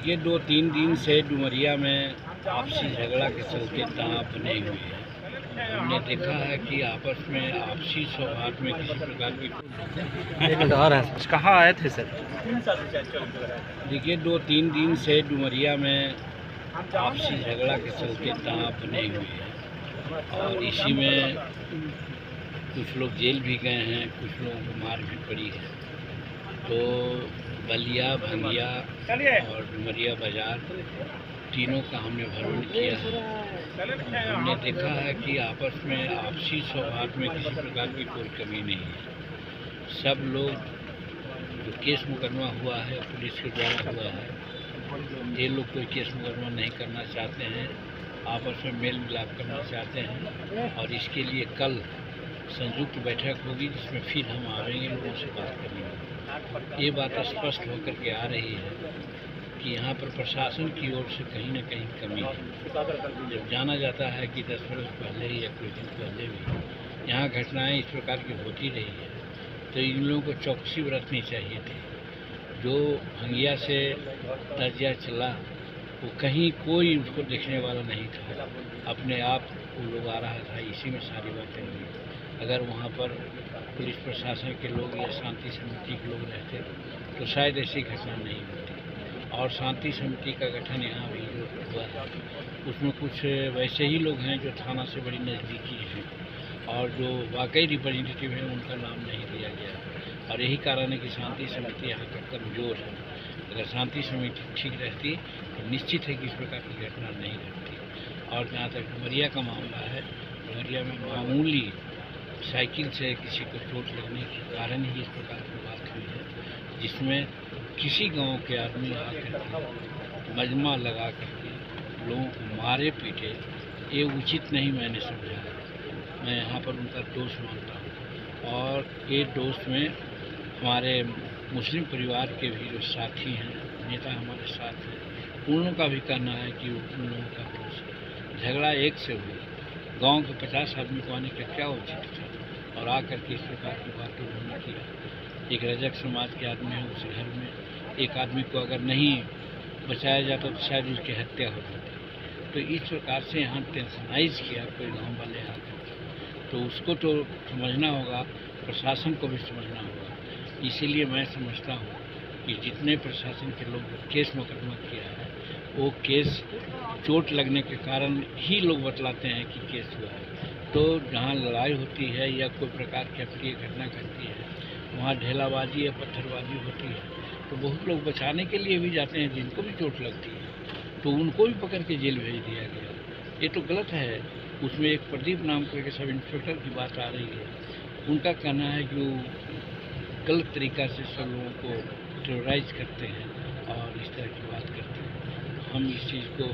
देखिए दो तीन दिन से डुमरिया में आपसी झगड़ा के चलते तनाव बने हुए हैं। हमने देखा है कि आपस में आपसी सौहार्द में किसी प्रकार की है कहाँ आए थे सर? देखिए दो तीन दिन से डुमरिया में आपसी झगड़ा के चलते तनाव बने हुए हैं। और इसी में कुछ लोग जेल भी गए हैं कुछ लोगों को मार भी पड़ी है। तो बलिया भंगिया और डुमरिया बाज़ार तीनों का हमने भ्रमण किया है। हमने देखा है कि आपस में आपसी सौहार्द में किसी प्रकार की कोई कमी नहीं है। सब लोग जो केस मुकदमा हुआ है पुलिस के द्वारा हुआ है ये लोग कोई केस मुकदमा नहीं करना चाहते हैं आपस में मेल मिलाप करना चाहते हैं और इसके लिए कल संयुक्त बैठक होगी जिसमें फिर हम आएँगे लोगों से बात करेंगे। ये बात स्पष्ट होकर के आ रही है कि यहाँ पर प्रशासन की ओर से कहीं ना कहीं कमी है। जब जाना जाता है कि दस वर्ष पहले या कुछ दिन पहले भी यहाँ घटनाएँ इस प्रकार की होती रही है। तो इन लोगों को चौकसी बरतनी चाहिए थी। जो हंगिया से तजिया चला, वो कहीं कोई उसको देखने वाला नहीं था। अपने आप वो लोग आ रहा था, इसी में सारी बातें हुई। अगर वहाँ पर पुलिस प्रशासन के लोग या शांति समिति के लोग रहते तो शायद ऐसी घटना नहीं होती। और शांति समिति का गठन यहाँ भी जो हुआ है। उसमें कुछ वैसे ही लोग हैं जो थाना से बड़ी नज़दीकी हैं, और जो वाकई रिप्रेजेंटेटिव हैं, उनका नाम नहीं दिया गया और यही कारण है कि शांति समिति यहाँ का कमज़ोर है। अगर शांति समिति ठीक रहती तो निश्चित है कि इस प्रकार की घटना नहीं घटती। और जहाँ तक डुमरिया का मामला है डुमरिया में मामूली साइकिल से किसी को चोट लगने के कारण ही इस प्रकार की बात हुई है, जिसमें किसी गाँव के आदमी आकर मजमा लगा करके लोगों को मारे पीटे, ये उचित नहीं मैंने समझा। मैं यहाँ पर उनका दोष मानता हूँ। और ये दोष में हमारे मुस्लिम परिवार के भी जो साथी हैं, नेता हमारे साथ हैं, उन लोगों का भी कहना है कि उन लोगों का दोष झगड़ा एक से हुआ। गाँव के पचास आदमी को आने का क्या उचित और आकर के इस प्रकार की बातें उन्होंने किया एक रजक समाज के आदमी है, उस घर में एक आदमी को अगर नहीं बचाया जाता तो शायद उसकी हत्या हो जाती। तो इस प्रकार से यहाँ टेंशनाइज किया कोई गाँव वाले आकर तो उसको तो समझना होगा, प्रशासन को भी समझना होगा। इसीलिए मैं समझता हूँ कि जितने प्रशासन के लोग केस मुकदमा किया है, वो केस चोट लगने के कारण ही लोग बतलाते हैं कि केस हुआ है। तो जहाँ लड़ाई होती है या कोई प्रकार की अप्रिय घटना घटती है, वहाँ ढेलाबाजी या पत्थरबाजी होती है तो बहुत लोग बचाने के लिए भी जाते हैं, जिनको भी चोट लगती है तो उनको भी पकड़ के जेल भेज दिया गया। ये तो गलत है। उसमें एक प्रदीप नाम करके सब इंस्पेक्टर की बात आ रही है। उनका कहना है कि वो गलत तरीका से सब लोगों को टेरराइज करते हैं और इस तरह की बात करते हैं। हम इस चीज़ को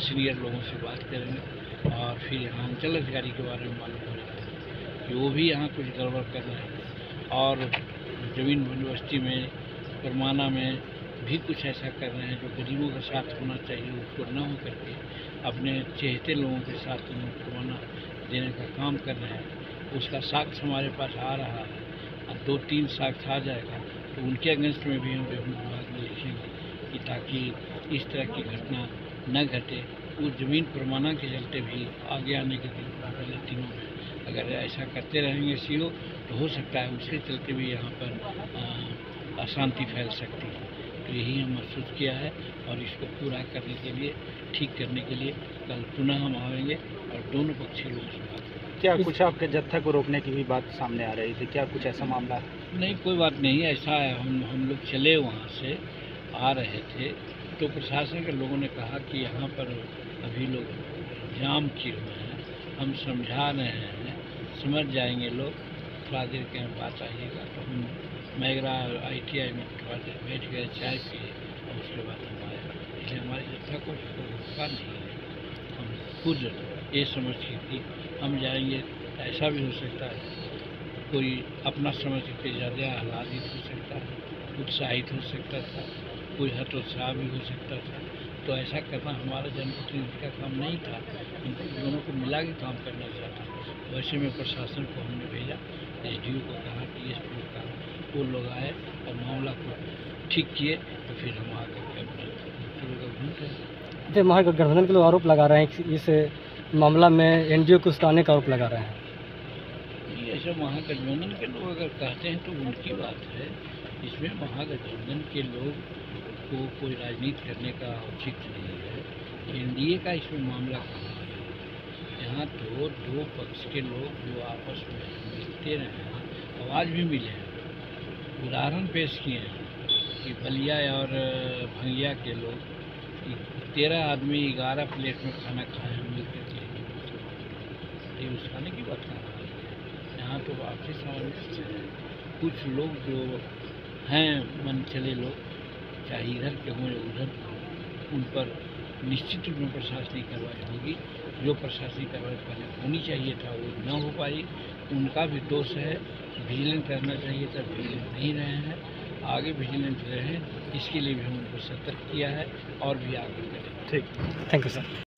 सीनियर लोगों से बात करेंगे और फिर यहाँ अंचल अधिकारी के बारे में मालूम हो है कि वो भी यहाँ कुछ गड़बड़ कर रहे हैं। और ज़मीन यूनिवर्सिटी में, परमाना में भी कुछ ऐसा कर रहे हैं जो गरीबों के साथ होना चाहिए, उसको न हो करके अपने चेहते लोगों के साथ उन्हें परमाना देने का काम कर रहे हैं। उसका साक्ष्य हमारे पास आ रहा है। और दो तीन साक्ष आ जाएगा तो उनके अगेंस्ट में भी हम रेवन्यू विभाग में लिखेंगे कि ताकि इस तरह की घटना न घटे उस ज़मीन परमाना के चलते भी आगे आने के दिनों में अगर ऐसा करते रहेंगे सीओ तो हो सकता है उसके चलते भी यहाँ पर अशांति फैल सकती है। तो यही हम महसूस किया है और इसको पूरा करने के लिए ठीक करने के लिए कल पुनः हम आएँगे और दोनों पक्षी लोगों से बात क्या कुछ आपके जत्था को रोकने की भी बात सामने आ रही थी? क्या कुछ ऐसा मामला? नहीं कोई बात नहीं ऐसा है। हम हम लोग चले वहाँ से आ रहे थे। तो प्रशासन के लोगों ने कहा कि यहाँ पर अभी लोग जाम किए हुए हैं। हम समझा रहे हैं। समझ जाएँगे लोग। थोड़ा देर के पास आइएगा। तो हम मैगरा आई टी आई में थोड़ा देर बैठ गए, चाय पिए और उसके बाद हम आए। इसलिए हमारे जत्था को रोका नहीं है। हम खुद ये समझ के कि हम जाएँगे, ऐसा भी हो सकता है। कोई अपना समझ के ज़्यादा आह्लादित हो सकता है, उत्साहित हो सकता था। कोई हतोत्साह भी हो सकता था। तो ऐसा करना हमारा जनप्रतिनिधि का काम नहीं था। हम दोनों को मिला के काम करना चाहता वैसे में प्रशासन को हमने भेजा एस को कहा कि एस को कहा वो लोग आए और मामला को ठीक किए तो फिर हम आकर के अपना महागठबंधन के लोग आरोप लगा रहे हैं कि इस मामला में एनडीए को उस्काने का आरोप लगा रहे हैं। ये ऐसा महागठबंधन के लोग अगर कहते हैं तो उनकी बात है। इसमें महागठबंधन के लोग को कोई राजनीति करने का औचित्य नहीं है। एनडीए का इसमें मामला कहाँ है? यहाँ तो दो पक्ष के लोग जो आपस में मिलते रहे हैं, आवाज़ भी मिले हैं। उदाहरण पेश किए हैं कि बलिया और भंगिया के लोग तेरह आदमी ग्यारह प्लेट में खाना खाए हैं मिल करके ये उस खाने की बात कर रहा है? यहाँ तो आपसी है। कुछ लोग जो हैं मन चले लोग चाहे इधर के हों या उधर के हों उन पर निश्चित रूप में प्रशासनिक कार्रवाई होगी। जो प्रशासनिक कार्रवाई पहले होनी चाहिए था वो न हो पाई। उनका भी दोष है। विजिलेंस करना चाहिए था विजिलेंस नहीं रहे हैं। आगे विजिलेंस रहें इसके लिए भी हम उनको सतर्क किया है और भी आगे करें ठीक। Thank you sir